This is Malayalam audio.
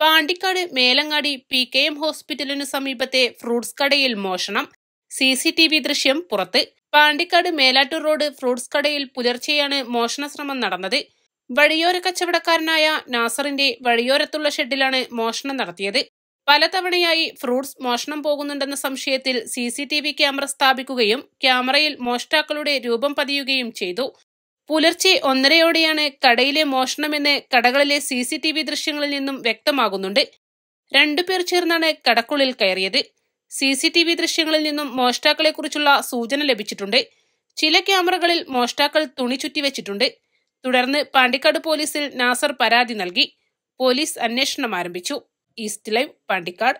Pandikkad Melangadi P K M ഹോസ്പിറ്റലിനു സമീപത്തെ ഫ്രൂട്ട്സ് കടയിൽ മോഷണം. സി സി ടി വി ദൃശ്യം പുറത്ത്. പാണ്ടിക്കാട് മേലാട്ടൂർ റോഡ് ഫ്രൂട്ട്സ് കടയിൽ പുലർച്ചെയാണ് മോഷണ ശ്രമം നടന്നത്. വഴിയോര കച്ചവടക്കാരനായ നാസറിന്റെ വഴിയോരത്തുള്ള ഷെഡിലാണ് മോഷണം നടത്തിയത്. പലതവണയായി ഫ്രൂട്ട്സ് മോഷണം പോകുന്നുണ്ടെന്ന സംശയത്തിൽ C C T V camera സ്ഥാപിക്കുകയും ക്യാമറയിൽ മോഷ്ടാക്കളുടെ രൂപം പതിയുകയും ചെയ്തു. പുലർച്ചെ ഒന്നരയോടെയാണ് കടയിലെ മോഷണമെന്ന് കടകളിലെ സി സി ടി വി ദൃശ്യങ്ങളിൽ നിന്നും വ്യക്തമാകുന്നുണ്ട്. രണ്ടുപേർ ചേർന്നാണ് കടക്കുള്ളിൽ കയറിയത്. സി സി ടി വി ദൃശ്യങ്ങളിൽ നിന്നും മോഷ്ടാക്കളെക്കുറിച്ചുള്ള സൂചന ലഭിച്ചിട്ടുണ്ട്. ചില ക്യാമറകളിൽ മോഷ്ടാക്കൾ തുണി ചുറ്റിവെച്ചിട്ടുണ്ട് തുടർന്ന് പാണ്ടിക്കാട് പോലീസിൽ നാസർ പരാതി നൽകി. പോലീസ് അന്വേഷണം ആരംഭിച്ചു. East live Pandikkad.